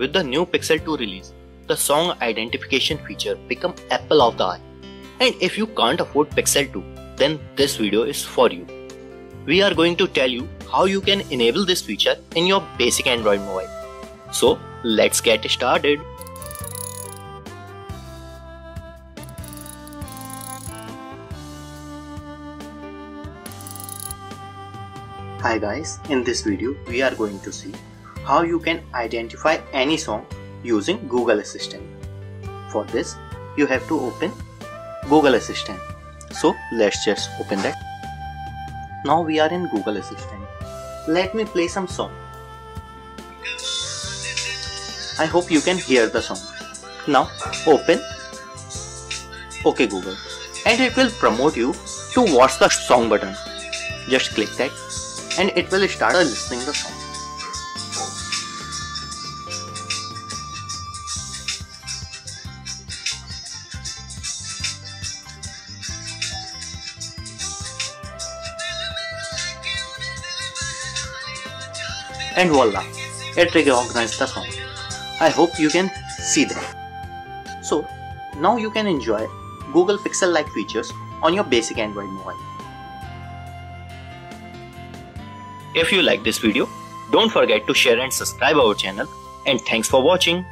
With the new Pixel 2 release, the song identification feature become apple of the eye. And if you can't afford Pixel 2, then this video is for you. We are going to tell you how you can enable this feature in your basic Android mobile. So let's get started. Hi guys, in this video we are going to see how you can identify any song using Google Assistant. For this, you have to open Google Assistant. So let's just open that. Now we are in Google Assistant. Let me play some song. I hope you can hear the song. Now open OK Google and it will promote you to watch the song button. Just click that and it will start listening the song. And voila, it recognized the song. I hope you can see that. So now you can enjoy Google Pixel like features on your basic Android mobile. If you like this video, don't forget to share and subscribe our channel and thanks for watching.